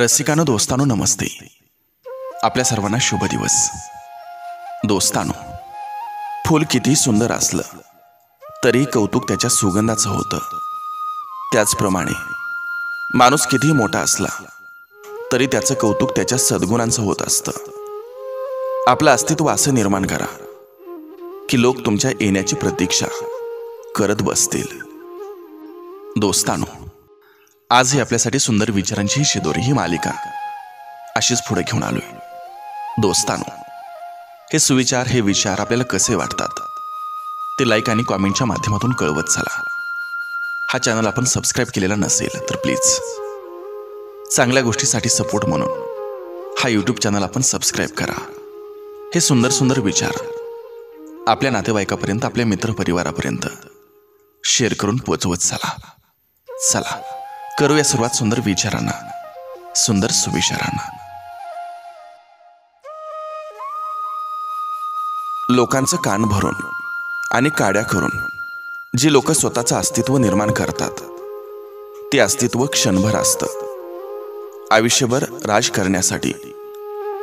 रसिकानो दोस्तानो नमस्ते. आपल्या सर्वांना शुभ दिवस. दोस्तानो फूल किती सुंदर असलं तरी कौतुक त्याच्या सुगंधाचं होतं. त्याचप्रमाणे माणूस कितीही मोठा असला तरी त्याचं कौतुक त्याच्या सद्गुणांचं होत असतं. आपलं अस्तित्व असं निर्माण करा की लोक तुमच्या येण्याची प्रतीक्षा करत बसतील. दोस्तानो आजही आपल्यासाठी सुंदर विचारांची शिदोरी ही मालिका. अशीच पुढे घेऊन आलोय. दोस्तानो हे सुविचार हे विचार आपल्याला कसे वाटतात? ते लाईक आणि कॉमेंटच्या माध्यमातून कळवत चला. हा चॅनल आपण सबस्क्राईब केलेला नसेल तर प्लीज चांगल्या गोष्टीसाठी सपोर्ट म्हणून हा यूट्यूब चॅनल आपण सबस्क्राईब करा. हे सुंदर सुंदर विचार आपल्या नातेवाईकापर्यंत आपल्या मित्रपरिवारापर्यंत शेअर करून पोचवत चला. चला. करूया सर्वात सुंदर विचारांना. सुंदर सुविचारांना. लोकांचं कान भरून आणि काड्या करून जी लोक स्वतःचं अस्तित्व निर्माण करतात ते अस्तित्व क्षणभर असतं. आयुष्यभर राज करण्यासाठी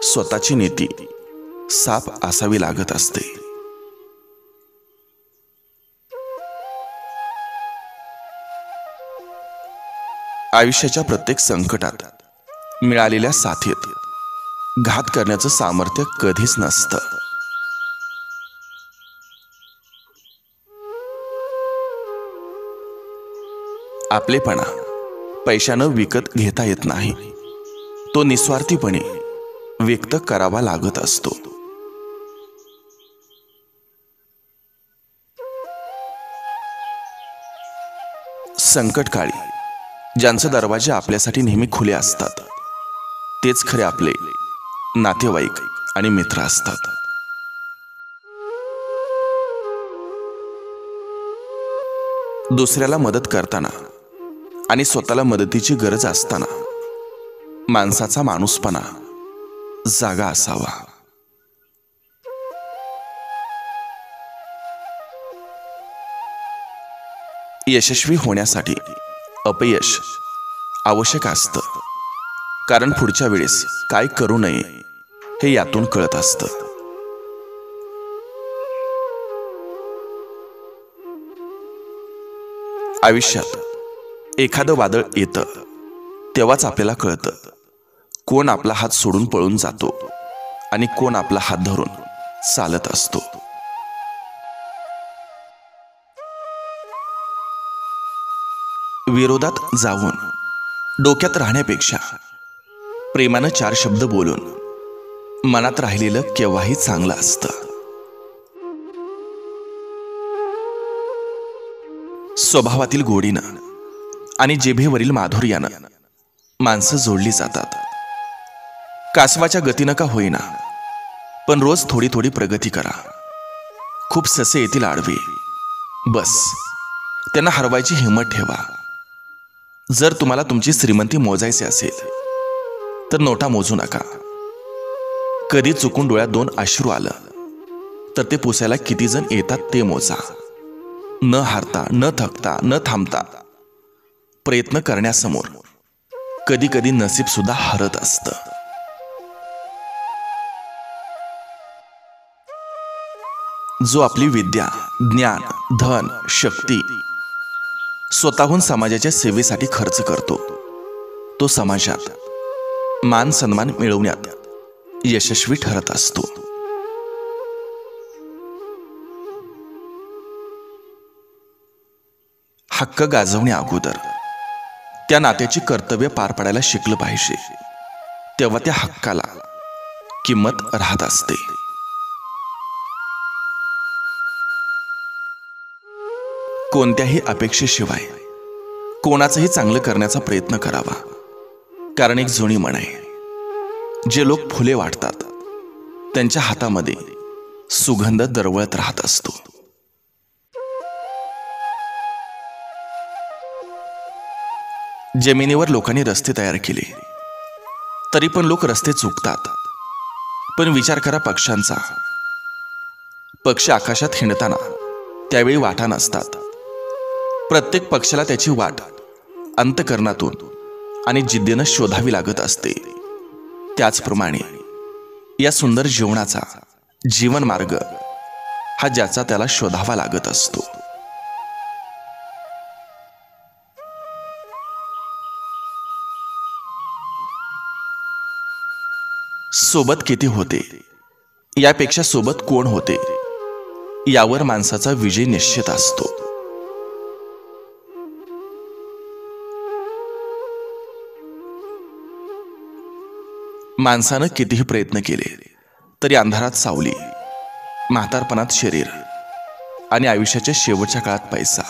स्वतःची नीती साप असावी लागत असते. आयुष्याच्या प्रत्येक संकटात मिळालेल्या साथीत घात करण्याचं सामर्थ्य कधीच नसतं. आपलेपणा पैशानं विकत घेता येत नाही. तो निस्वार्थीपणे व्यक्त करावा लागत असतो. संकटकाळी ज्यांचे दरवाजे आपल्यासाठी नेहमी खुले असतात. तेच खरे आपले नातेवाईक आणि मित्र असतात. दुसऱ्याला मदत करताना आणि स्वतःला मदतीची गरज असताना माणसाचा माणूसपणा जागा असावा. यशस्वी होण्यासाठी अपयश आवश्यक असतं. कारण पुढच्या वेळेस काय करू नये हे यातून कळत असतं. आयुष्यात एखादं वादळ येतं तेव्हाच आपल्याला कळतं कोण आपला हात सोडून पळून जातो आणि कोण आपला हात धरून चालत असतो. विरोधात जाऊन डोक्यात राहण्यापेक्षा प्रेमानं चार शब्द बोलून मनात राहिलेलं केव्हाही चांगलं असतं. स्वभावातील गोडीनं आणि जेभेवरील माधुर्यानं माणसं जोडली जातात. कासवाच्या गतीनं का होईना पण रोज थोडी थोडी प्रगती करा. खूप ससे येतील आडवे. बस त्यांना हरवायची हिंमत ठेवा. जर तुम्हाला तुमची श्रीमंती मोजायची असेल तर नोटा मोजू नका. कधी चुकून डोळ्यात दोन अश्रू आलं तर ते पुसायला किती जण येतात ते मोजा. न हारता न थकता न थांबता. प्रयत्न करण्यासमोर कधी कधी नसीब सुद्धा हरत असत. जो आपली विद्या ज्ञान धन शक्ती स्वतःहून समाजाच्या सेवेसाठी खर्च करतो. तो समाजात मान सन्मान मिळवण्यात यशस्वी ठरत असतो. हक्क गाजवण्या अगोदर त्या नात्याची कर्तव्य पार पाडायला शिकलं पाहिजे. तेव्हा त्या हक्काला किंमत राहत असते. कोणत्याही अपेक्षेशिवाय. कोणाचंही चांगलं करण्याचा प्रयत्न करावा. कारण एक जुनी म्हण आहे. जे लोक फुले वाटतात त्यांच्या हातामध्ये सुगंध दरवळत राहत असतो. जमिनीवर लोकांनी रस्ते तयार केले. तरी पण लोक रस्ते चुकतात. पण विचार करा पक्ष्यांचा. पक्षी आकाशात हिंडताना त्यावेळी वाटा नसतात. प्रत्येक पक्षाला त्याची वाट अंतकरणातून आणि जिद्दीनं शोधावी लागत असते. त्याचप्रमाणे या सुंदर जीवनाचा जीवन मार्ग हा ज्याचा त्याला शोधावा लागत असतो. सोबत किती होते? यापेक्षा सोबत कोण होते? यावर माणसाचा विजय निश्चित असतो. माणसानं कितीही प्रयत्न केले तरी अंधारात सावली म्हातारपणात शरीर आणि आयुष्याच्या शेवटच्या काळात पैसा.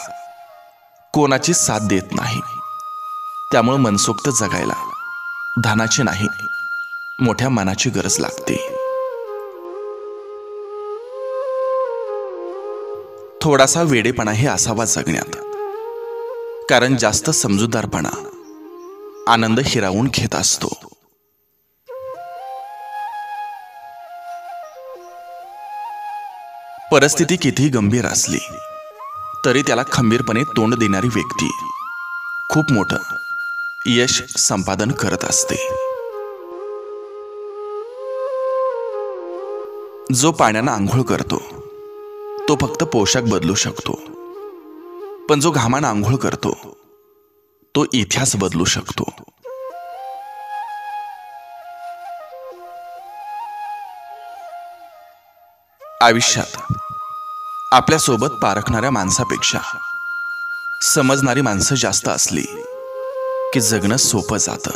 कोणाची साथ देत नाही. त्यामुळं मनसोक्त जगायला धनाची नाही मोठ्या मनाची गरज लागते. थोडासा वेडेपणा हे असावा जगण्यात. कारण जास्त समजूतदारपणा आनंद हिरावून घेत असतो. परिस्थिती कितीही गंभीर असली तरी त्याला खंबीरपणे तोंड देणारी व्यक्ती खूप मोठं यश संपादन करत असते. जो पाण्यानं आंघोळ करतो तो फक्त पोशाख बदलू शकतो. पण जो घामानं आंघोळ करतो तो इतिहास बदलू शकतो. आयुष्यात. आपल्यासोबत पारखणाऱ्या माणसापेक्षा समजणारी माणसं जास्त असली की जगणं सोपं जातं.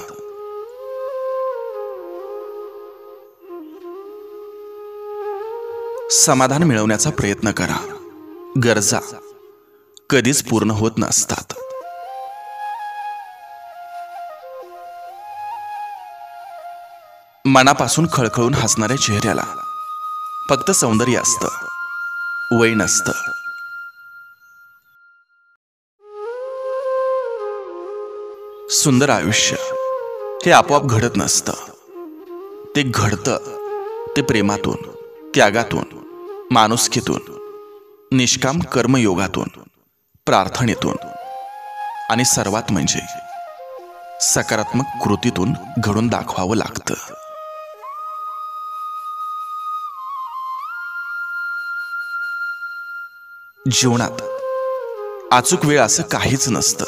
समाधान मिळवण्याचा प्रयत्न करा. गरजा कधीच पूर्ण होत नसतात. मनापासून खळखळून हसणाऱ्या चेहऱ्याला फक्त सौंदर्य असतं. वय नसतं. सुंदर आयुष्य हे आपोआप घडत नसतं. ते घडतं ते प्रेमातून त्यागातून माणुसकीतून निष्काम कर्मयोगातून प्रार्थनेतून आणि सर्वात म्हणजे सकारात्मक कृतीतून घडून दाखवावं लागतं. जीवनात. अचूक वेळ असं काहीच नसतं.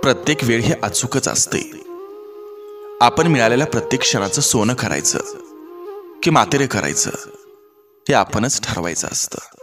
प्रत्येक वेळ हे अचूकच असते. आपण मिळालेल्या प्रत्येक क्षणाचं सोनं करायचं की मातेरे करायचं हे आपणच ठरवायचं असतं.